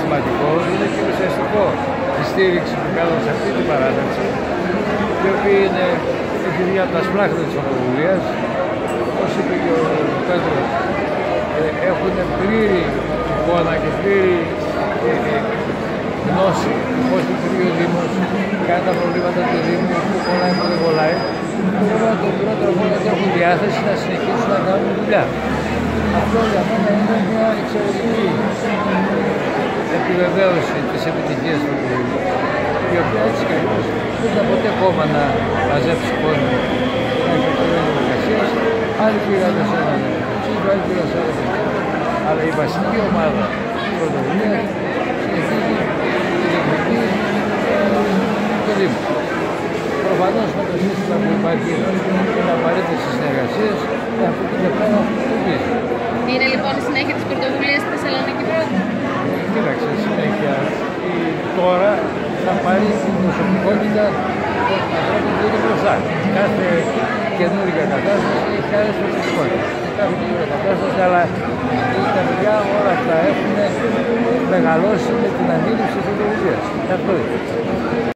σημαντικό είναι και ουσιαστικό η στήριξη που κάνουν σε αυτή την παράταξη η οποία είναι έχει μια από τα σπλάχνα της πρωτοβουλίας όπως είπε και ο Πέτρος ε, έχουν πλήρη εικόνα και πλήρη ε, ε, γνώση του πώς λειτουργεί ο Δήμος, κάνει τα προβλήματα του Δήμου, που κολλάει, που δεν κολλάει. Βέβαια το πρώτο είναι ότι έχουν διάθεση να συνεχίσουν να κάνουν δουλειά. Αυτό για μένα είναι μια εξαιρετική επιβεβαίωση της επιτυχίας του Δήμου, η οποία έτσι κι αλλιώς δεν ήταν ποτέ κόμμα να μαζέψει κόσμο να έχει εργασίας. Άλλοι πήγαν σε έναν ψήφο, άλλοι πήγαν σε έναν Αλλά η βασική ομάδα πρωτοβουλία συνεχίζει του Δήμου. Προφανώς με το σύστημα που υπάρχει είναι απαραίτητες συνεργασίες και από εκεί και πέρα συνεχίζει. Είναι λοιπόν η συνέχεια της πρωτοβουλίας στη Θεσσαλονίκη πρώτη. Κοίταξε, συνέχεια. Η, τώρα θα πάρει την προσωπικότητα των ανθρώπων που είναι μπροστά. Κάθε καινούργια κατάσταση έχει άλλες προσωπικότητες. Κάθε καινούργια κατάσταση, αλλά τα παιδιά όλα αυτά έχουν μεγαλώσει με την αντίληψη της πρωτοβουλία. Αυτό είναι.